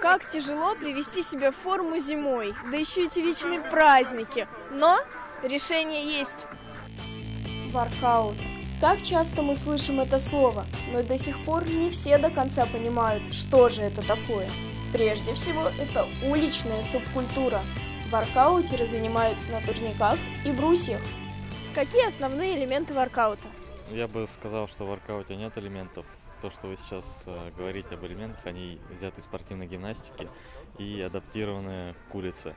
Как тяжело привести себя в форму зимой, да еще эти вечные праздники. Но решение есть. Воркаут. Как часто мы слышим это слово, но до сих пор не все до конца понимают, что же это такое. Прежде всего, это уличная субкультура. Воркаутеры занимаются на турниках и брусьях. Какие основные элементы воркаута? Я бы сказал, что в воркауте нет элементов. То, что вы сейчас э, говорите об элементах, они взяты из спортивной гимнастики и адаптированы к улице.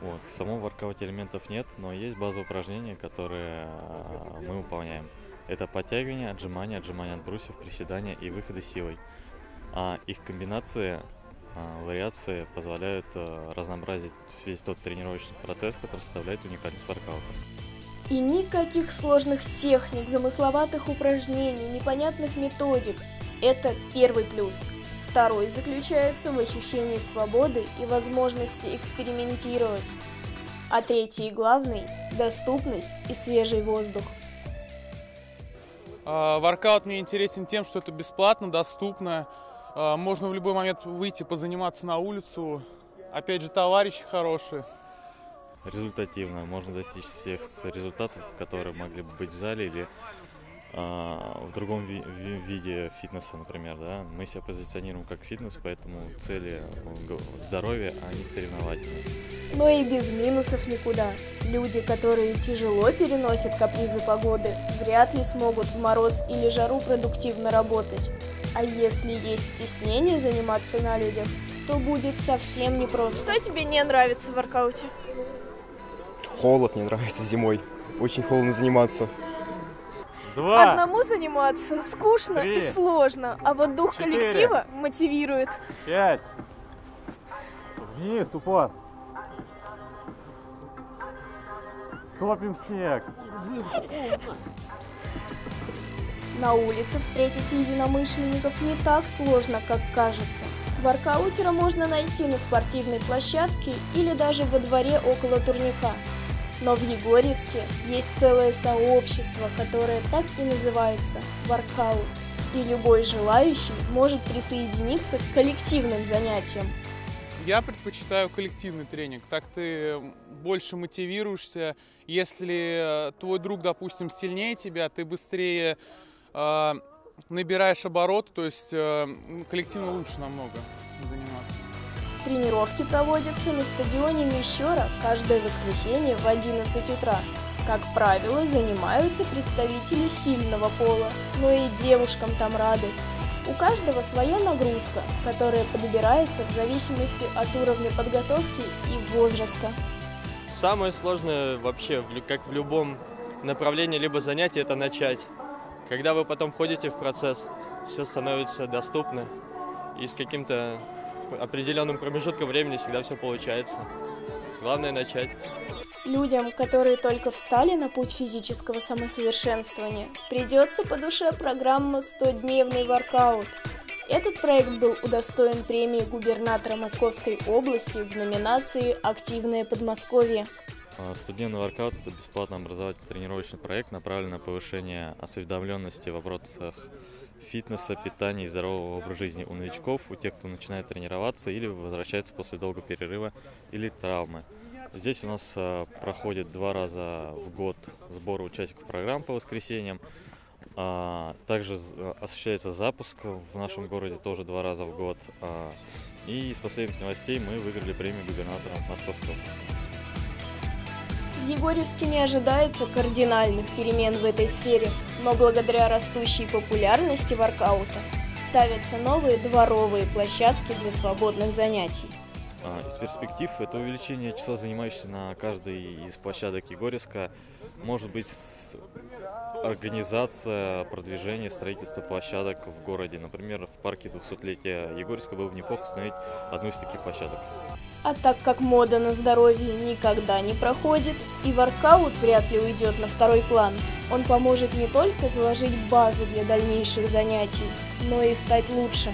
Вот. В самом элементов нет, но есть базовые упражнения, которые э, мы выполняем. Это подтягивание, отжимания, отжимания от брусьев, приседания и выходы силой. А их комбинации, а, вариации позволяют разнообразить весь тот тренировочный процесс, который составляет уникальность воркаута. И никаких сложных техник, замысловатых упражнений, непонятных методик. Это первый плюс. Второй заключается в ощущении свободы и возможности экспериментировать. А третий и главный – доступность и свежий воздух. А, воркаут мне интересен тем, что это бесплатно, доступно. А, можно в любой момент выйти, позаниматься на улицу. Опять же, товарищи хорошие. Результативно. Можно достичь всех результатов, которые могли бы быть в зале или в другом ви виде фитнеса, например, да, мы себя позиционируем как фитнес, поэтому цели здоровья, а не соревновательность. Но и без минусов никуда. Люди, которые тяжело переносят капризы погоды, вряд ли смогут в мороз или жару продуктивно работать. А если есть стеснение заниматься на людях, то будет совсем непросто. Что тебе не нравится в воркауте? Холод не нравится зимой. Очень холодно заниматься. Два. Одному заниматься скучно Три. и сложно, а вот дух Четыре. коллектива мотивирует. Пять. Вниз, упор. Топим снег. На улице встретить единомышленников не так сложно, как кажется. Воркаутера можно найти на спортивной площадке или даже во дворе около турника. Но в Егорьевске есть целое сообщество, которое так и называется – воркаут. И любой желающий может присоединиться к коллективным занятиям. Я предпочитаю коллективный тренинг. Так ты больше мотивируешься. Если э, твой друг, допустим, сильнее тебя, ты быстрее э, набираешь оборот, то есть э, коллективно лучше намного. Тренировки проводятся на стадионе Мещера каждое воскресенье в 11 утра. Как правило, занимаются представители сильного пола, но и девушкам там рады. У каждого своя нагрузка, которая подбирается в зависимости от уровня подготовки и возраста. Самое сложное вообще, как в любом направлении либо занятии, это начать. Когда вы потом входите в процесс, все становится доступно и с каким-то определенным промежутком времени всегда все получается. Главное начать. Людям, которые только встали на путь физического самосовершенствования, придется по душе программа «100-дневный воркаут». Этот проект был удостоен премии губернатора Московской области в номинации «Активное Подмосковье». А, Студентный воркаут – это бесплатный образовательный тренировочный проект, направленный на повышение осведомленности в вопросах фитнеса, питания и здорового образа жизни у новичков, у тех, кто начинает тренироваться или возвращается после долгого перерыва или травмы. Здесь у нас а, проходит два раза в год сборы участников программ по воскресеньям. А, также осуществляется запуск в нашем городе тоже два раза в год. А, и из последних новостей мы выиграли премию губернатора Московской области. В Егорьевске не ожидается кардинальных перемен в этой сфере, но благодаря растущей популярности воркаута ставятся новые дворовые площадки для свободных занятий. А, из перспектив это увеличение числа занимающихся на каждой из площадок Егорьевска. Может быть, организация, продвижение, строительство площадок в городе. Например, в парке 200-летия Егорьевска было бы неплохо установить одну из таких площадок. А так как мода на здоровье никогда не проходит, и воркаут вряд ли уйдет на второй план, он поможет не только заложить базу для дальнейших занятий, но и стать лучше.